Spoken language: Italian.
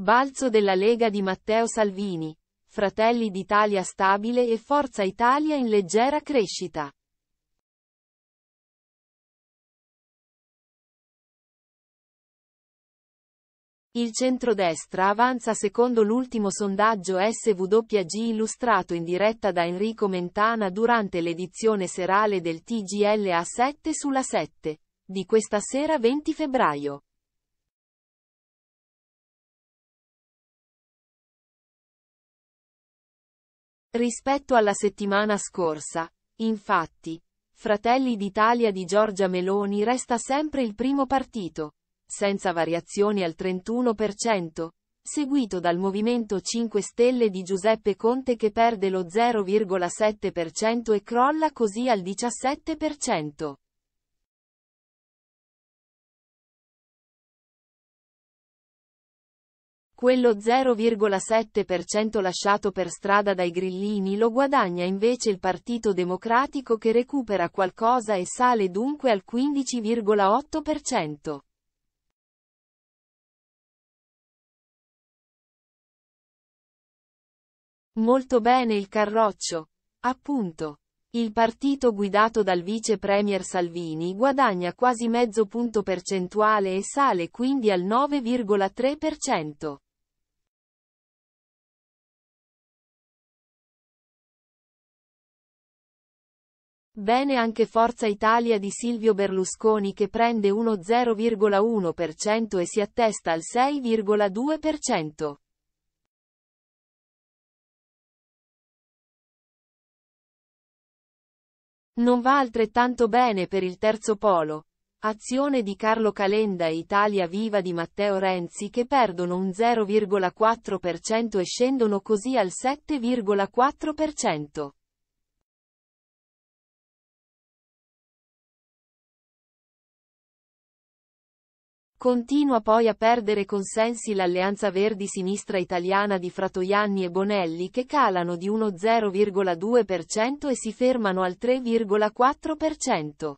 Balzo della Lega di Matteo Salvini. Fratelli d'Italia stabile e Forza Italia in leggera crescita. Il centrodestra avanza secondo l'ultimo sondaggio SWG illustrato in diretta da Enrico Mentana durante l'edizione serale del TGL A7 sulla 7, di questa sera 20 febbraio. Rispetto alla settimana scorsa, infatti, Fratelli d'Italia di Giorgia Meloni resta sempre il primo partito, senza variazioni al 31%, seguito dal Movimento 5 Stelle di Giuseppe Conte che perde lo 0,7% e crolla così al 17%. Quello 0,7% lasciato per strada dai grillini lo guadagna invece il Partito Democratico che recupera qualcosa e sale dunque al 15,8%. Molto bene il Carroccio. Appunto. Il partito guidato dal vice premier Salvini guadagna quasi mezzo punto percentuale e sale quindi al 9,3%. Bene anche Forza Italia di Silvio Berlusconi che prende uno 0,1% e si attesta al 6,2%. Non va altrettanto bene per il terzo polo. Azione di Carlo Calenda e Italia Viva di Matteo Renzi che perdono un 0,4% e scendono così al 7,4%. Continua poi a perdere consensi l'Alleanza Verdi Sinistra Italiana di Fratoianni e Bonelli che calano di uno 0,2% e si fermano al 3,4%.